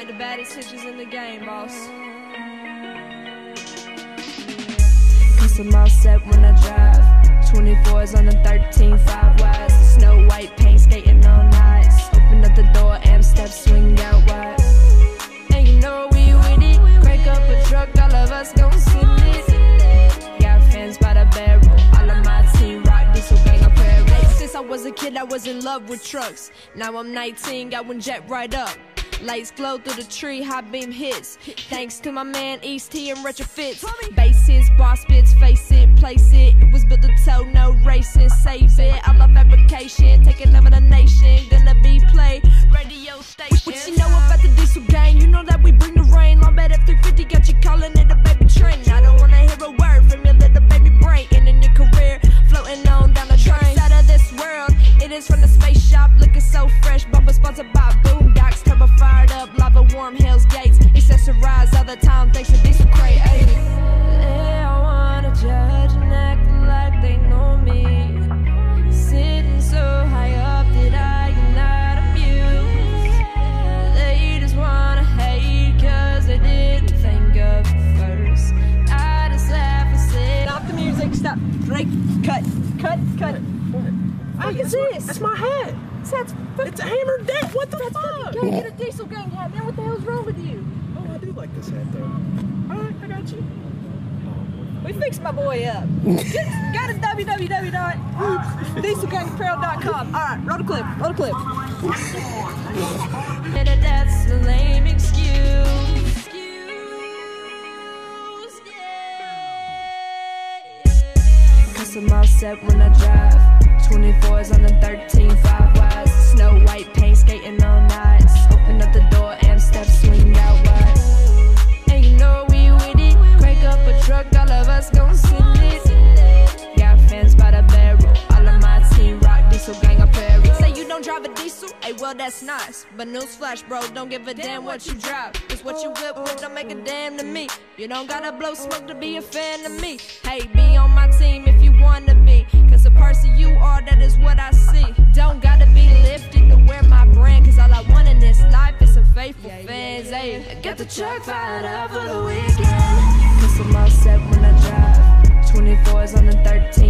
with the baddest bitches in the game, boss. Cause I'm all set when I drive. 24s on the 13, 5 wise. Snow white paint skating on ice. Open up the door, amp steps swing out wide. And you know we with it. Crank up a truck, all of us gon' send it. Got fans by the barrel. All of my team rock diesel gang apparel. Since I was a kid, I was in love with trucks. Now I'm 19, got one jet right up. Lights glow through the tree, high beam hits. Thanks to my man East T and retrofits. Bases, boss bits, face it, place it. It was built to tow, no racing, saves it. I love fabrication, taking over the nation. Gonna be played, radio station. What you know about the diesel gang? You know that we bring the rain. Long bed F350 got you calling it a baby train. I don't wanna hear a word from your little baby brain. Ending your career, floating on down the drain. Out of this world, it is from the Accessorize all the time thanks to diesel crate. Ay. They all wanna judge and act like they know me. Sitting so high up that I cannot abuse. They just wanna hate cause they didn't think of it first. I just laugh and say, Stop the music. Stop. Break. Cut. Cut. Cut. What is this? That's my hat. That's It's a hammered deck. What the fuck? Go get a diesel gang hat, man. What the hell's wrong with you? I do like this hat though. All right, I got you. We fixed my boy up. Get- Got it www.dieselgangapparel.com. All right, roll the clip. Roll the clip. That's the lame excuse. Cause I'm all set when I drive. 24s on the 13, 5 wise. Snow white drive a diesel? Hey, well, that's nice. But newsflash, bro, don't give a damn what you drive. Cause what you whip with don't make a damn to me. You don't gotta blow smoke to be a fan of me. Hey, be on my team if you wanna be. Cause the person you are, that is what I see. Don't gotta be lifted to wear my brand. Cause all I want in this life is some faithful fans. Hey, I got the truck fired up for the weekend. Cause I'm all set when I drive. 24s on the 13, 5 wide.